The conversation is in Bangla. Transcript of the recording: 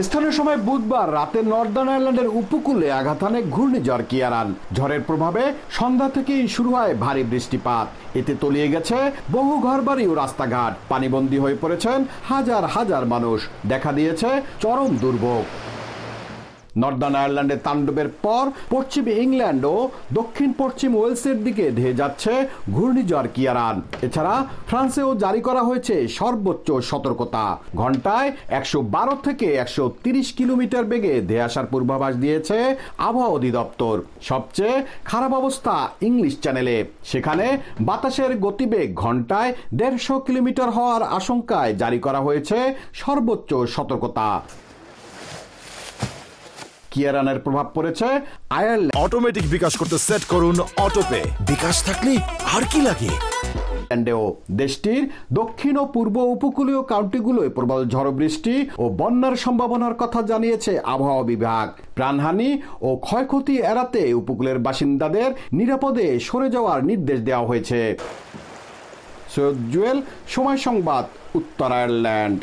স্থানীয় সময় বুধবার রাতে নর্দার্ন আয়ারল্যান্ডের উপকূলে আঘাত আনে ঘূর্ণিঝড় কিয়ারান। ঝড়ের প্রভাবে সন্ধ্যা থেকেই শুরু হয় ভারী বৃষ্টিপাত। এতে তলিয়ে গেছে বহু ঘরবাড়ি ও রাস্তাঘাট। পানিবন্দী হয়ে পড়েছেন হাজার হাজার মানুষ। দেখা দিয়েছে চরম দুর্ভোগ। নর্দার্ন আয়ারল্যান্ডের তাণ্ডবের পর পশ্চিম ইংল্যান্ড ও দক্ষিণ পশ্চিম ওয়েলসের দিকে ধেয়ে যাচ্ছে ঘূর্ণিঝড় কিয়ারান। এছাড়া ফ্রান্সেও জারি করা হয়েছে সর্বোচ্চ সতর্কতা। ঘন্টায় একশো বারো থেকে একশো কিলোমিটার বেগে ধেয়ে আসার পূর্বাভাস দিয়েছে আবহাওয়া অধিদপ্তর। সবচেয়ে খারাপ অবস্থা ইংলিশ চ্যানেলে। সেখানে বাতাসের গতিবেগ ঘন্টায় দেড়শো কিলোমিটার হওয়ার আশঙ্কায় জারি করা হয়েছে সর্বোচ্চ সতর্কতা। কিয়ারানের প্রভাব পড়েছে আয়ারল্যান্ড। অটোমেটিক বিকাশ করতে সেট করুন অটোপে। বিকাশ থাকলে আর কি লাগে? দেশটির দক্ষিণ ও পূর্ব উপকূলীয় কাউন্টিগুলোয় প্রবল ঝড় বৃষ্টি ও বন্যার সম্ভাবনার কথা জানিয়েছে আবহাওয়া বিভাগ। প্রাণহানি ও ক্ষয়ক্ষতি এড়াতে উপকূলের বাসিন্দাদের নিরাপদে সরে যাওয়ার নির্দেশ দেওয়া হয়েছে। সৈয়দ জুয়েল সময় সংবাদ উত্তর আয়ারল্যান্ড।